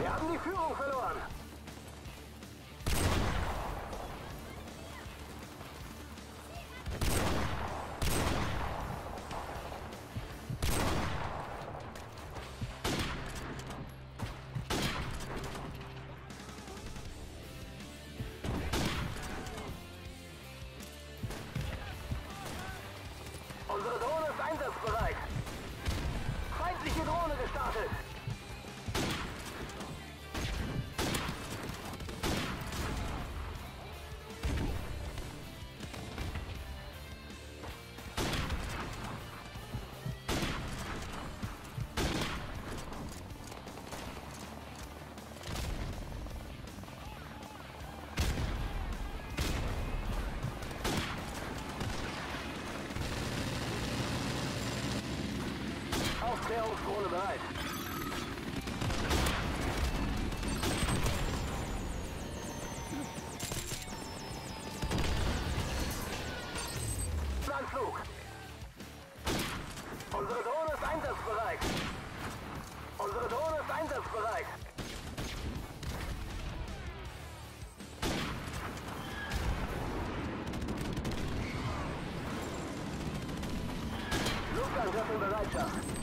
Wir haben die Führung verloren. Aufklärungsdrohne bereit. Anflug. Unsere Drohne ist einsatzbereit. Unsere Drohne ist einsatzbereit. Luftangriff in Bereitschaft.